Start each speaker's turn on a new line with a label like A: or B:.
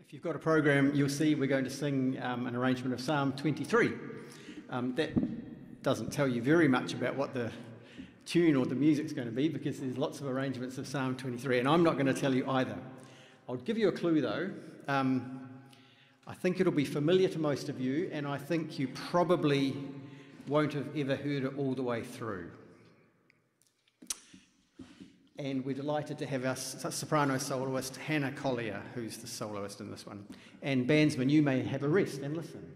A: If you've got a program, you'll see we're going to sing um, an arrangement of Psalm 23. Um, that doesn't tell you very much about what the tune or the music's going to be because there's lots of arrangements of Psalm 23, and I'm not going to tell you either. I'll give you a clue though. Um, I think it'll be familiar to most of you, and I think you probably won't have ever heard it all the way through. And we're delighted to have our soprano soloist, Hannah Collier, who's the soloist in this one. And bandsman, you may have a rest and listen.